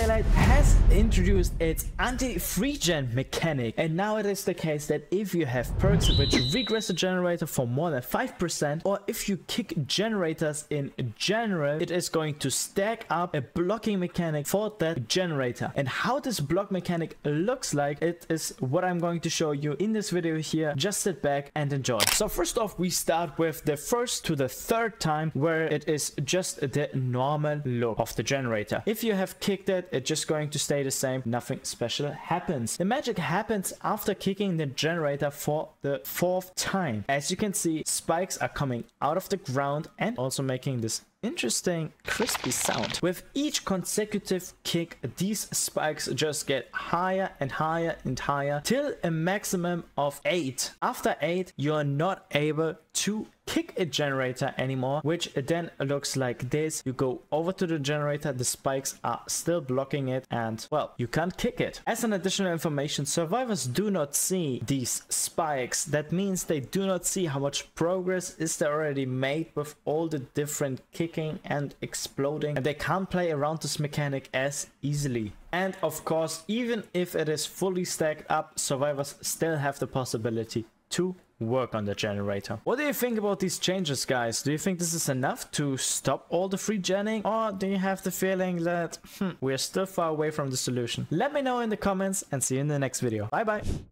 Daylight has introduced its anti-free-gen mechanic and now it is the case that if you have perks which regress the generator for more than 5% or if you kick generators in general it is going to stack up a blocking mechanic for that generator and how this block mechanic looks like it is what I'm going to show you in this video here just sit back and enjoy. So first off we start with the first to the third time where it is just the normal look of the generator. If you have kicked it, it's just going to stay the same. Nothing special happens. The magic happens after kicking the generator for the fourth time. As you can see, spikes are coming out of the ground and also making this interesting crispy sound. With each consecutive kick, these spikes just get higher and higher and higher till a maximum of 8. After 8, you're not able to kick a generator anymore, which then looks like this. You go over to the generator, the spikes are still blocking it, and well, you can't kick it. As an additional information, survivors do not see these spikes. That means they do not see how much progress is there already made with all the different and exploding, and they can't play around this mechanic as easily. And of course, even if it is fully stacked up, survivors still have the possibility to work on the generator. What do you think about these changes, guys? Do you think this is enough to stop all the free genning? Or do you have the feeling that hmm, we're still far away from the solution? Let me know in the comments and see you in the next video. Bye bye.